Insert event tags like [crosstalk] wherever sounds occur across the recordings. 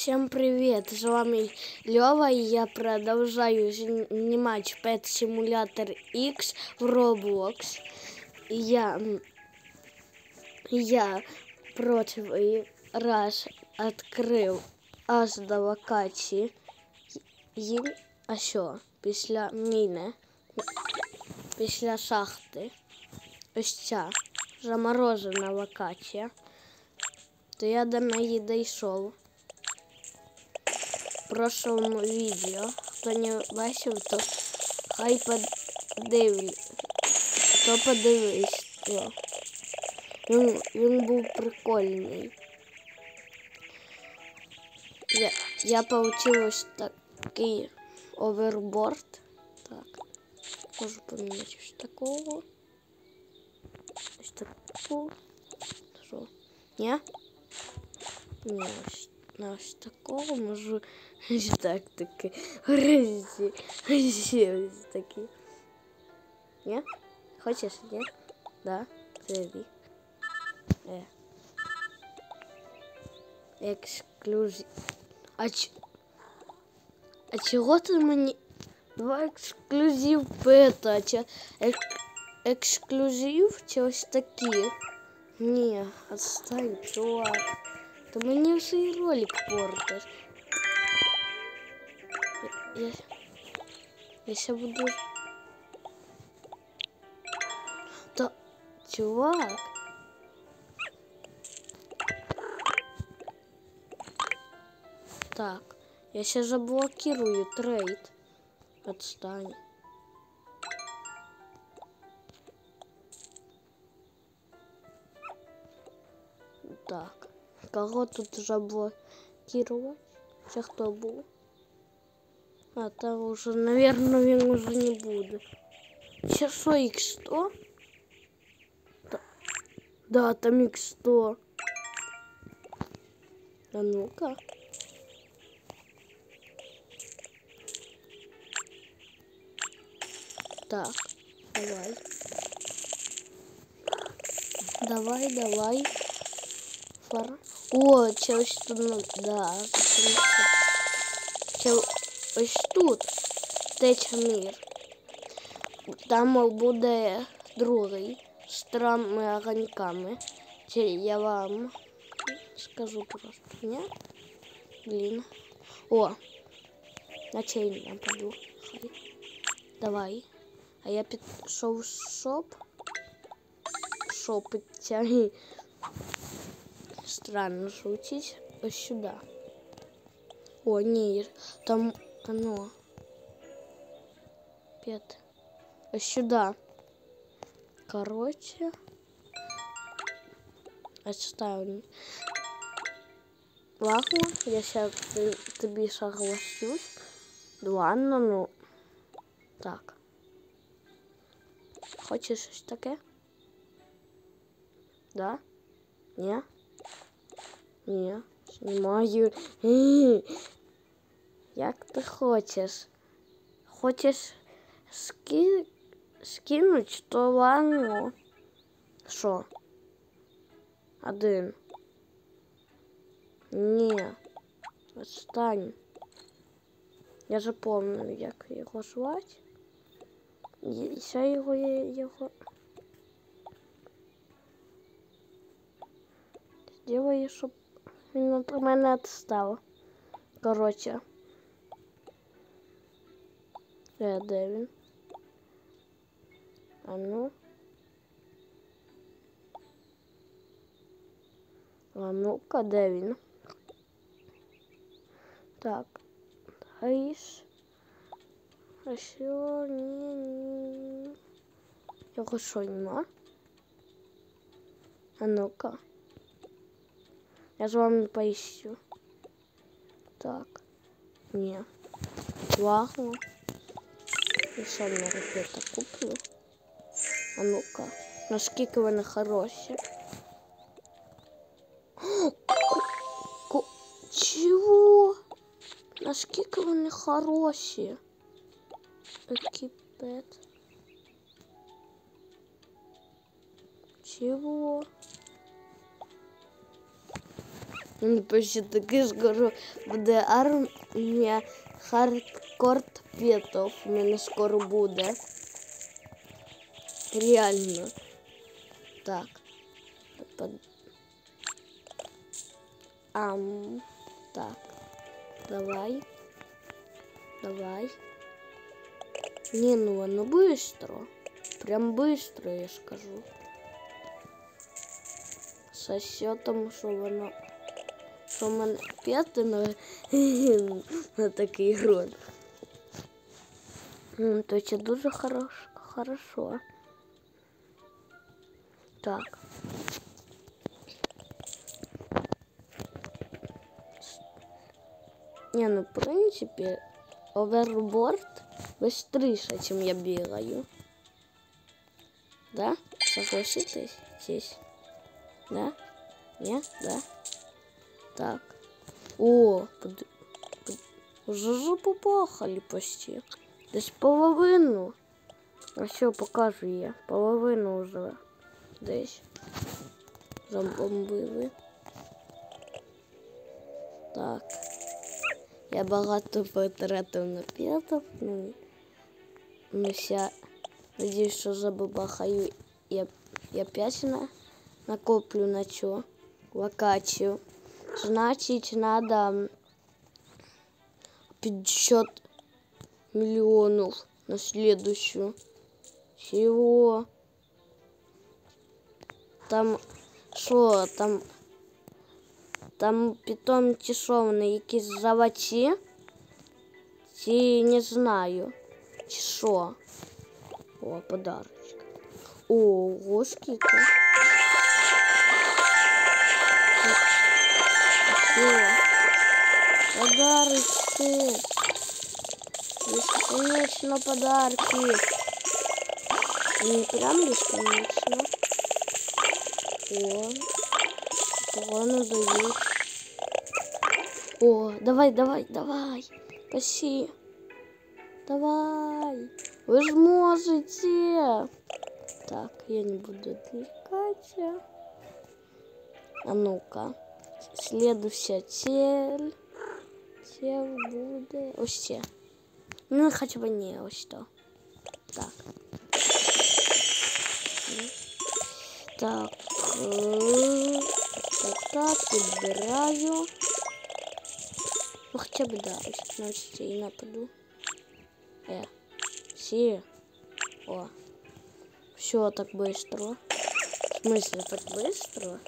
Всем привет! С вами Лева и я продолжаю снимать Pet Simulator X в Roblox. Я, я против раз открив аж до локації. І, а що? Після міни, після шахти. Ось ця заморожена локація. То я до неї дійшов. В прошлому відео. Хто не бачив, то хай подивлю. Хто подивись його. Він, він був прикольний. Я, я получив ось такий оверборд. Так. Можу поміняти ось такого. Ось такого. Що? Ні? Ні, ось на ось такого можу ось [laughs] так таки. Ось ще ось такі. Ні? Хочеш, ні? Да, це вік. Е. Ексклюзив. А ч... А чого ти мені два ексклюзив пета? Чи ек... ексклюзив чи ось такі? Ні, отстань, чувак. Ти мені всей ролик портиш. Я, я, ще буду... Та, чувак. Так, я сейчас заблокирую трейд. Отстань. Кого тут заблокировать? Це хто був? А там уже, наверное, він уже не. Ще що, X100? Да, да там X100. А ну-ка. Так, давай. Давай, давай. Фар. О, це ось тут, ну, да. Це ось тут. Теча мір. Там буде другий з трьома огоньками. Це я вам скажу просто. Ні? Блін. О, на чей нападу. Хай. Давай. А я пішов в шоп. Шопиться. Странно шутить. Ось сюди. О, ні, там оно. П'ять. Ось сюди. Короче. Отставим. Ладно, я сейчас тобі соглашусь. Ладно, ну. Так. Хочеш щось таке? Да? Ні? Ні, знімаю. Як ти хочеш? Хочеш ски... скинуть, то ладно. Що? Один. Ні. Отстань. Я запомню, як його звати. І ще його його. Сделаю, щоб він від мене відстав. Короче. Е, де він? А ну. А ну-ка, де він? Так. Гайш. А що? Ні, ні. Його що нема? А ну-ка. Я з вами поищу. Так. Ні. Лагно. І ще на ракета куплю. А ну-ка. Наскільки вони хороші. [gasps] Ку... Чого? Наскільки вони хороші? Екіпет. Чего? Він пише таки скоро буде армія хардкор п'ятов. У мене скоро буде. Реально. Так. Ам. Так. Давай. Давай. Не, ну оно быстро. Прям быстро, я скажу. Со счетом, що воно. Що в мене п'яте на, [laughs] на такий. Ну, то це дуже хорош, хорошо. Так. Не, ну в принципе, оверборд быстрее, чем я бегаю. Да? Согласитесь здесь? Да? Нет? Да? Так. О, под... уже же попахали почти. Десь половину. А що покажу я? Половину вже десь забомбили. Так. Я багато потратив на п'яток. Ну, ну ся. Надіюсь, що забабахаю. Я, я п'ять на, накоплю на чо? Локацію. Значить, надо 50 миллионов на следующую. Чего? Там що, там там питом тішовні якісь завачі? Чи не знаю. Чи що? О, подарочок. Ого, скільки. Подарочки. Бесконечно подарки. Не прям бесконечно. О, погону дают. О, давай, давай, давай. Паси. Давай. Вы же можете. Так, я не буду отвлекать. А ну-ка. Следующая цель. Цель будет... Ось це. Ну, хотя бы не ось то. Так. Так. Так, так, підбираю. Ну, хотя бы да, ось на ось це нападу. Э, все. О. Все так быстро. В смысле, так быстро?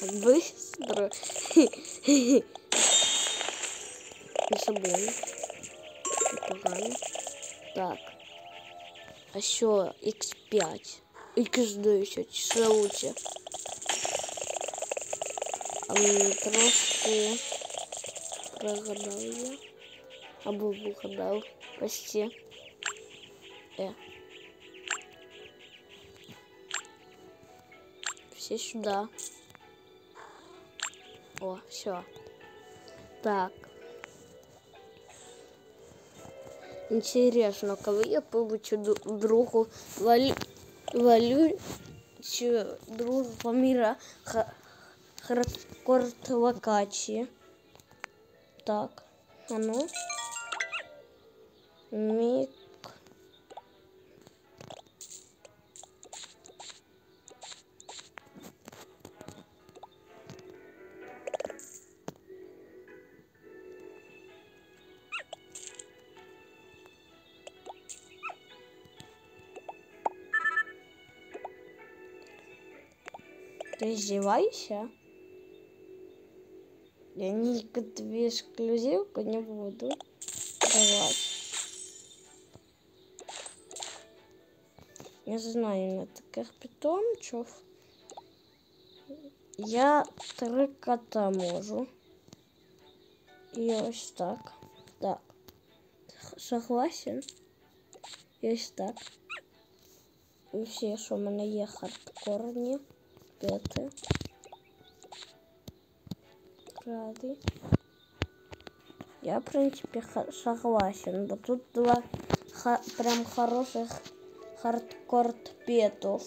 Так быстро. [laughs] Не забув. Непогано. Так. А що X5? X10, ще лучше. А мені трошки прогадав я. Або вигадав. Почти. Е. Все сюда. О, все. Так. Интересно, коли я получу ду- другу валю, валючу другого мира ха- хардкорт локації. Так, а ну. Мік. Ты издеваешься? Я никакую эксклюзивку не буду давать. Не знаю на таких питомців. Я три кота можу. І ось так. Так. Согласен? І ось так. І всі, що в мене є хардкорні. П'яти. Радий. Я, в принципе, согласен. Бо тут два прям хороших хардкор петов.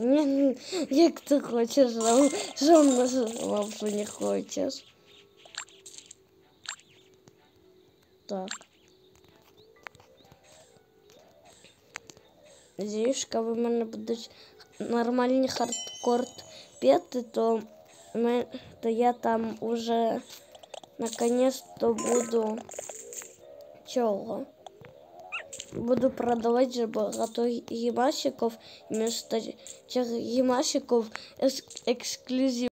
Ні, [laughs] Як ти хочеш? Що назвав, що не хочеш? Так. Надіюсь, коли в мене будуть нормальні хардкор пети, то, ми, то я там уже наконец-то буду чого? Буду продавати же багато гімашиків, вместо цих гімашиків ес- ексклюзив